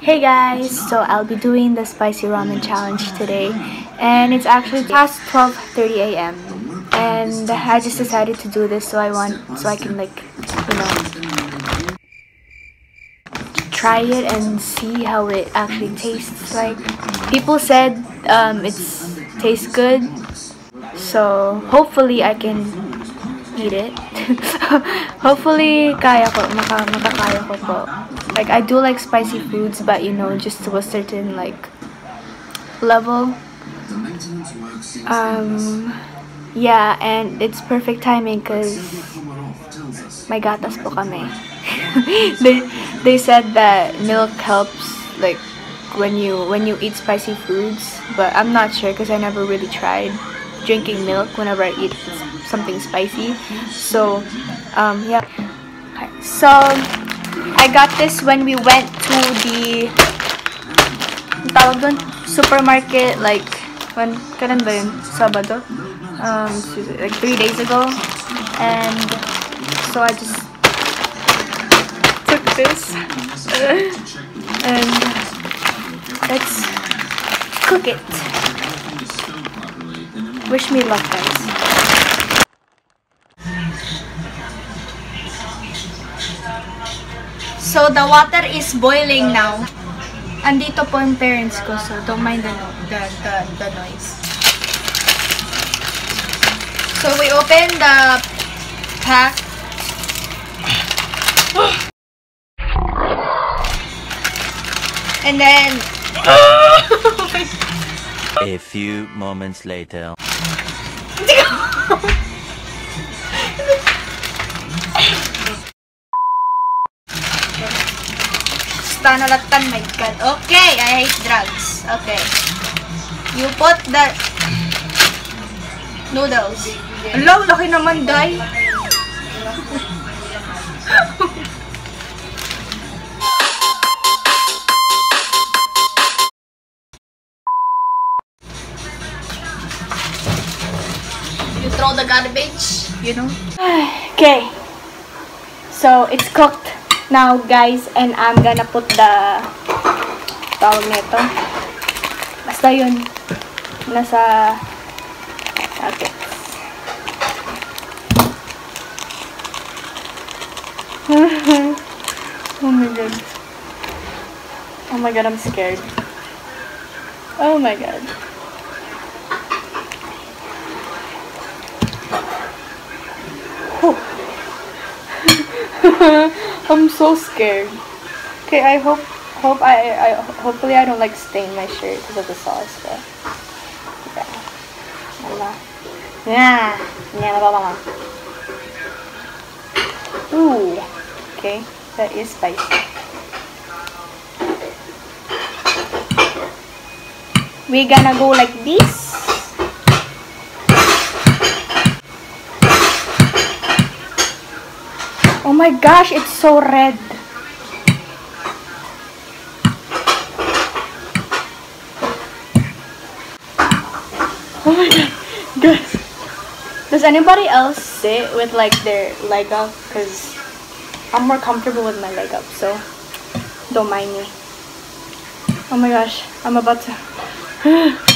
Hey guys, so I'll be doing the spicy ramen challenge today and it's actually past 12:30 a.m. and I just decided to do this so I want so I can like you know try it and see how it actually tastes like. People said um, it's tastes good so hopefully I can eat it. hopefully kaya ko, maka, makakaya ko po. Like, I do like spicy foods, but you know, just to a certain, like, level. Um, yeah, and it's perfect timing because my gatas po kami. they, they said that milk helps, like, when you, when you eat spicy foods, but I'm not sure because I never really tried drinking milk whenever I eat something spicy. So, um, yeah. So, I got this when we went to the tawag supermarket like when kailan ba yun? Sabado? Um, like three days ago. And so I just took this and let's cook it. Wish me luck guys. So, the water is boiling now. And Andito po yung parents ko, so don't mind the, the, the, the noise. So, we open the pack. And then... A few moments later. Stanolatan, my god. Okay, I hate drugs. Okay. You put the noodles. Hello, laki naman, day. you throw the garbage, you know? okay. So, it's cooked now, guys. And I'm gonna put the tawag nito. Basta yun. Nasa okay. oh my god. Oh my god, I'm scared. Oh my god. I'm so scared. Okay, I hope hope I I hopefully I don't like stain my shirt because of the sauce, but yeah. Yeah. Yeah. Ooh. Okay, that is spicy. We're gonna go like this. My gosh, it's so red. Oh my god, guys. Does anybody else sit with like their leg up? Because I'm more comfortable with my leg up, so don't mind me. Oh my gosh, I'm about to.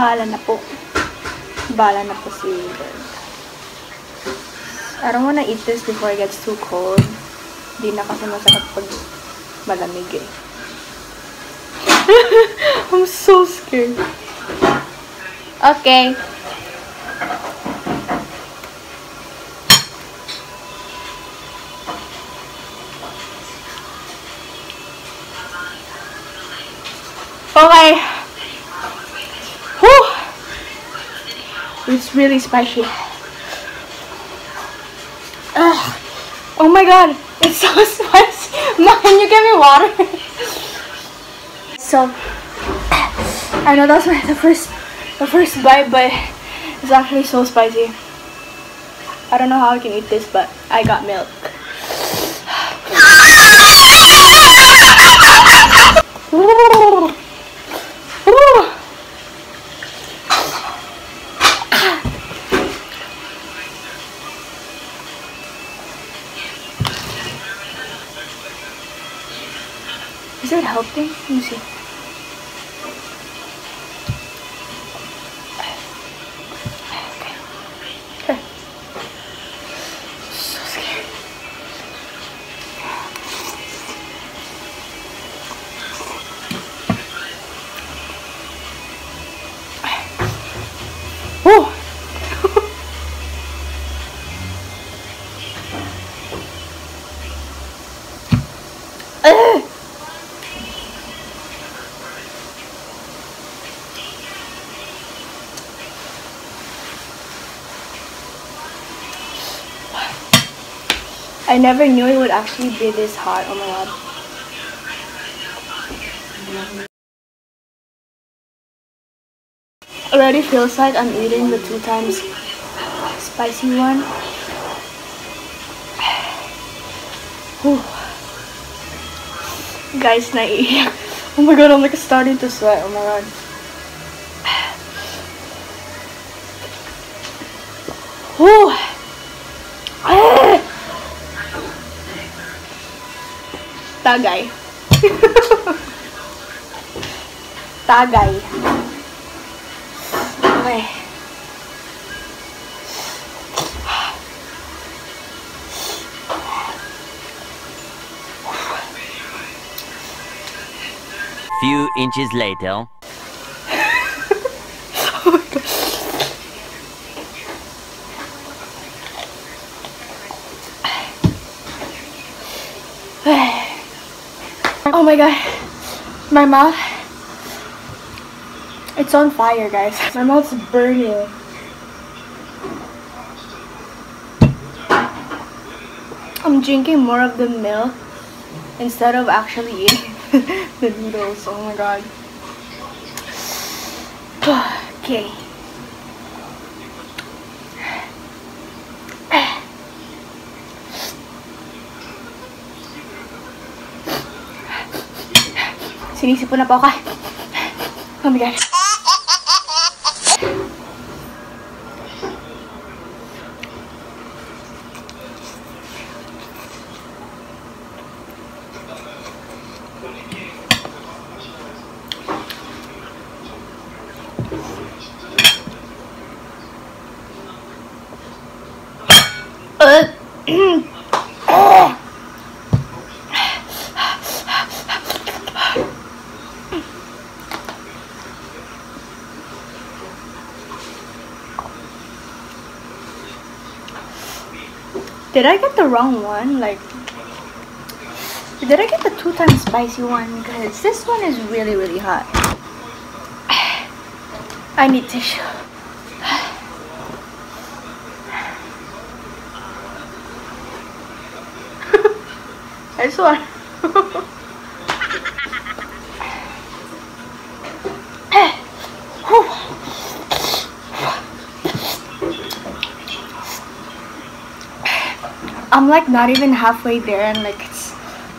Bahala na po. Bahala na po si Berg. I don't wanna eat this before it gets too cold. Hindi na kasi masarap pag malamig eh. I'm so scared. Okay. Okay. It's really spicy. Ugh. Oh my god, it's so spicy. Can you give me water? so, I know that's my the first the first bite, but it's actually so spicy. I don't know how I can eat this, but I got milk. Is it helping? Let me see. I never knew it would actually be this hot. Oh my god. Already feels like I'm eating the two times spicy one. Whew. Guys, naiiyak. Oh my god, I'm like starting to sweat. Oh my god. Tagay. Tagay. Okay. Few inches later. Oh my god. My mouth. It's on fire, guys. My mouth's burning. I'm drinking more of the milk instead of actually eating the noodles. Oh my god. okay. Sinisipon na po ako. Oh my god. Uh, Did I get the wrong one? Like, did I get the two times spicy one? Because this one is really, really hot. I need tissue. I swear. I'm like not even halfway there and like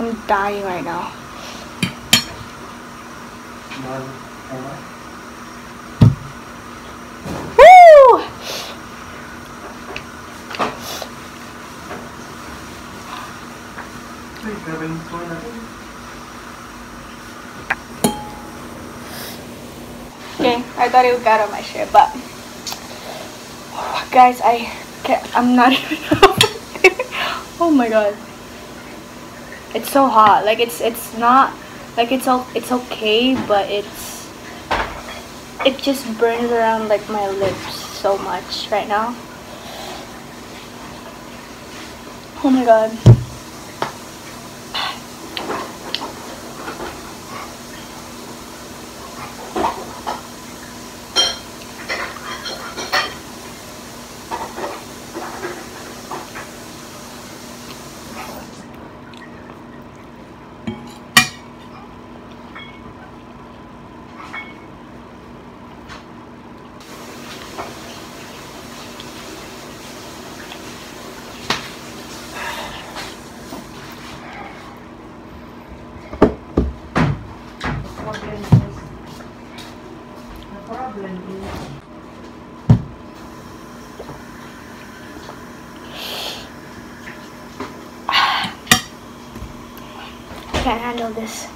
I'm dying right now. Woo! Okay, I thought it would get on my shit, but guys, I can't, I'm not even. oh my god, it's so hot. Like it's it's not like it's all it's okay, but it's it just burns around like my lips so much right now. Oh my god. problem is, the problem is, I can't handle this.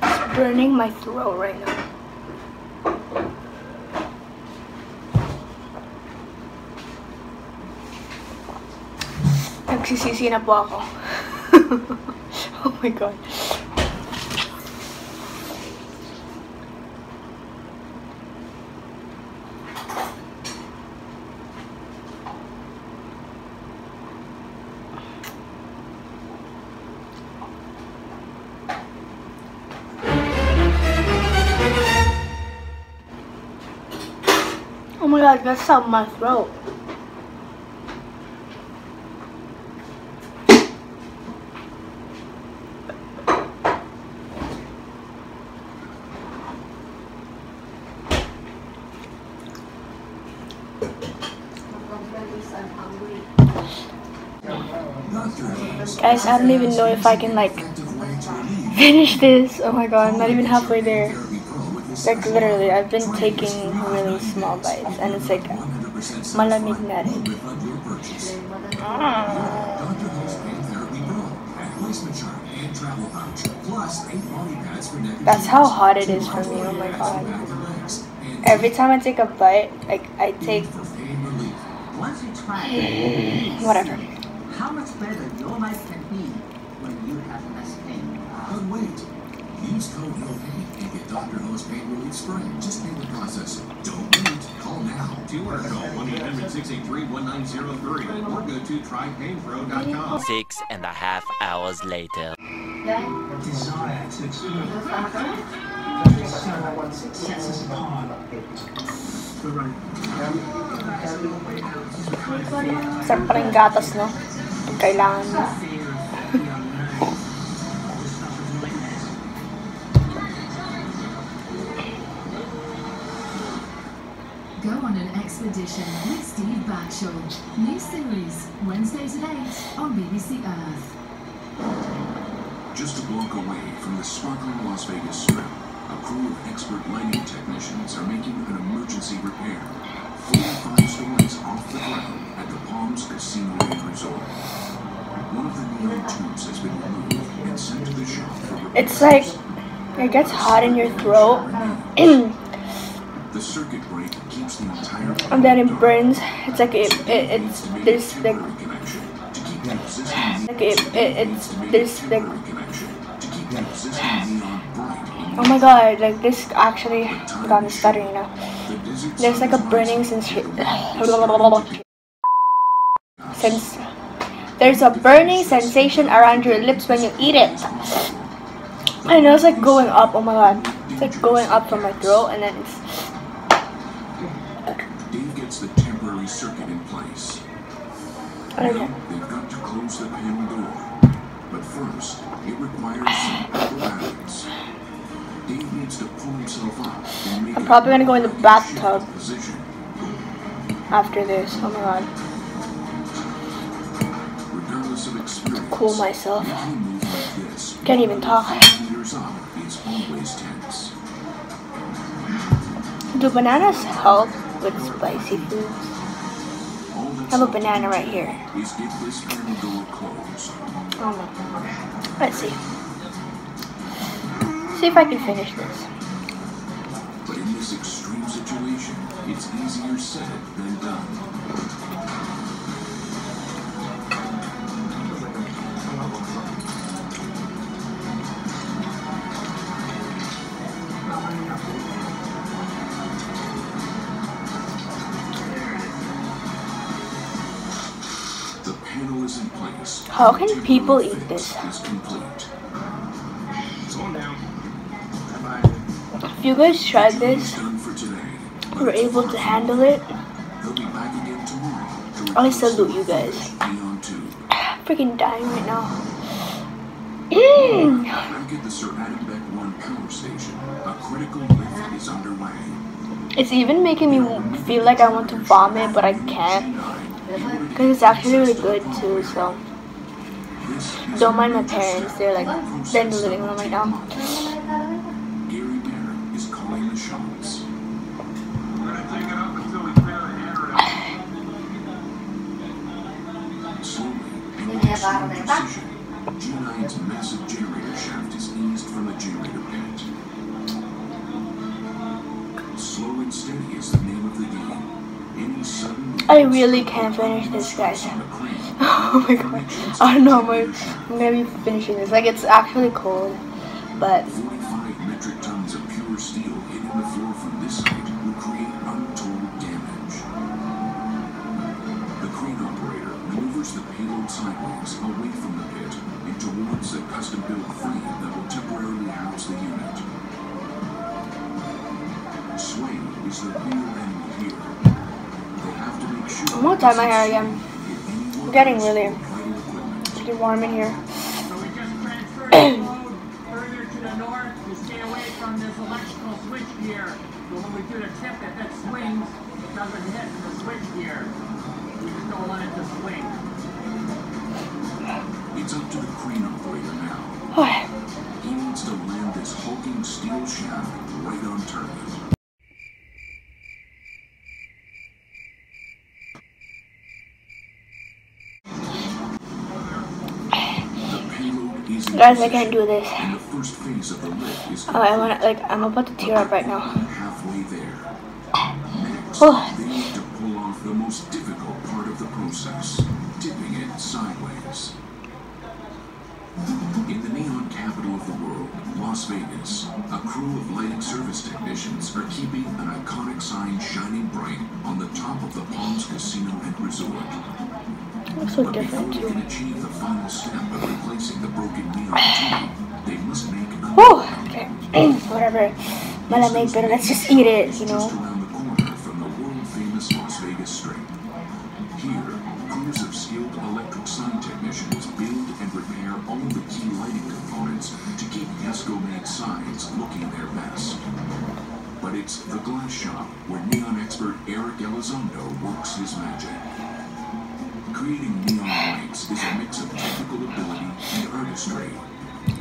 It's burning my throat right now. Nagsisisi na po ako. oh my god. That's something my throat. Guys, I don't even know if I can like finish this. Oh my god, I'm not even halfway there. Like literally, I've been taking really small bites and it's like malamig na rin. That's how hot it is for me, oh my god. Every time I take a bite, like I take whatever. how much better your life can be when you have less pain. But wait. Use code Dr. O's Pain Relief Spray. Just pay the process. Don't wait. Call now. To order, call 1-800-683-1903 or go to trypainpro.com. Six and a half hours later. Desire to experience what sets us apart. The right. Sarap pa rin gatas, no? Kailangan mo. On an expedition with Steve Backshall. New series, Wednesdays at 8 on BBC Earth. Just a block away from the sparkling Las Vegas Strip, a crew of expert lighting technicians are making an emergency repair. 45 stories off the ground at the Palms Casino and Resort. One of the neon tubes has been removed and sent to the shop for repairs. It's like it gets hot in your throat The circuit break keeps the entire and then it burns. It's like it, it it's there's it, it it's there's like oh my god like this actually got me stuttering now. There's like a burning sensation. There's a burning sensation around your lips when you eat it. I know it's like going up. Oh my god, it's like going up from my throat and then it's. Okay. They've got to close the panel door. But first, it requires some acrobatics. Dave needs to pull himself up and make I'm probably gonna go in the bathtub position. after this. Oh my god, Regardless of experience, cool myself. making a move like this, Can't even talk. meters up, is always tense. Do bananas help with spicy foods? I have a banana right here. is get this door closed. Oh no. Let's see. See if I can finish this. But in this extreme situation, it's easier said than done. How can people eat this? Is complete. Slow down. If you guys tried this, were able to handle it, They'll be back again tomorrow. to I salute you guys. I'm freaking dying right now. Mm. Back at the Sir Adam Beck 1 power station, a critical lift is underway. It's even making me feel like I want to vomit, but I can't. Because it's actually really good too, so. Don't mind my parents. They're like they're in the living room right now. Gary Bear is calling the shots. Slowly, and with precision, G9's massive generator shaft is eased from the generator pit. Slow and steady is the name of the game. Any sudden I really can't finish this, guys. Oh my god. I don't know. I'm gonna be finishing this. Like it's actually cold, but 45 metric tons of pure steel hitting the floor from this height would create untold damage. The crane operator maneuvers the payload sideways away from the pit and towards the custom-built frame that will temporarily house the unit. Sway is the real enemy here. They have to make gonna tie my hair again. I'm getting really, really warm in here. So we just transferred further to the north to stay away from this electrical switch gear. So when we do the tip, if swings, it doesn't hit the switch gear. We just don't want it to swing. It's up to the crane operator now. He needs to land this hulking steel shaft right on target. The payload is in Guys, I can't do this. Oh, I wanna like I'm about to tear up right now. halfway there. Oh. they need to pull off the most difficult part of the process, tipping it sideways. In the neon capital of the world, Las Vegas, a crew of lighting service technicians are keeping an iconic sign shining bright on the top of the Palms Casino and Resort. Looks so But before different they too. can achieve the final step of replacing the broken neon they must make a Whew, okay. Whatever. Let's just eat it, you know. Just around the corner from the world-famous Las Vegas Strip. Here, crews of skilled electric sign technicians build and repair all the key lighting components to keep YESCO-made signs looking their best. But it's the glass shop where neon expert Eric Elizondo works his magic. Creating neon lights is a mix of technical ability and artistry.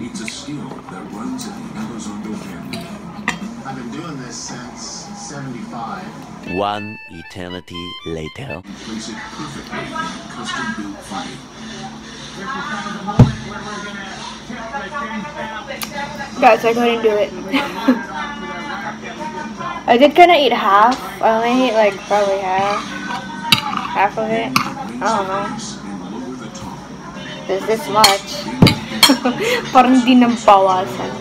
It's a skill that runs in the Elizondo family. I've been doing this since 75. One eternity later. Place it perfectly in a custom-built frame. This is kind of the moment where we're gonna tip the tin shaft. Guys, I couldn't do it. We're gonna load it onto the rack that we just built. I did kind of eat half. I only ate like probably half. Half of it. I don't know. There's this much. Parang di nang bawasan.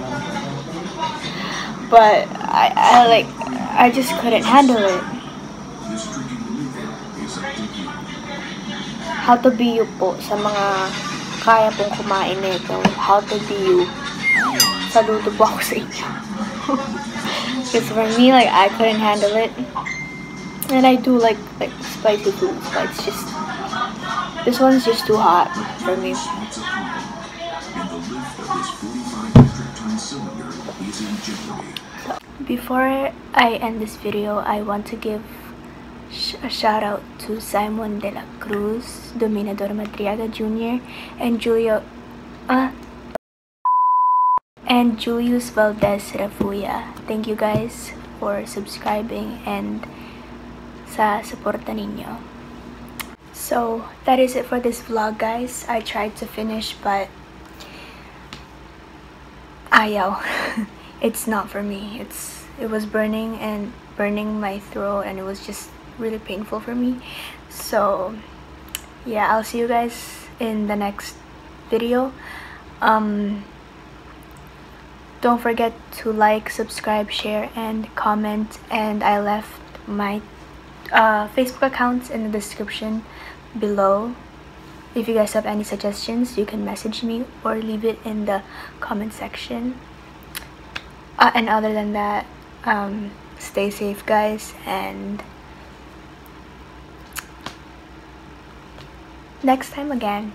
But I, I like, I just couldn't handle it. How to be you po sa mga kaya pong kumain nito. How to be you. Saludo po ako sa inyo. Because for me, like, I couldn't handle it. And I do like, like, spicy food, but it's just, this one's just too hot for me. It's a problem. And the lift of this 45 metric ton cylinder is in jeopardy. Before I end this video, I want to give sh- a shout out to Simon De La Cruz, Dominador Madriaga Jr., and Julio, uh, and Julius Valdez Rafuya. Thank you guys for subscribing and sa suporta ninyo. So that is it for this vlog, guys. I tried to finish, but ayaw. it's not for me. It's it was burning and burning my throat, and it was just really painful for me. So yeah, I'll see you guys in the next video. Um, don't forget to like, subscribe, share, and comment. And I left my uh, Facebook accounts in the description below. If you guys have any suggestions, you can message me or leave it in the comment section. Uh, and other than that, um, stay safe, guys, and next time again.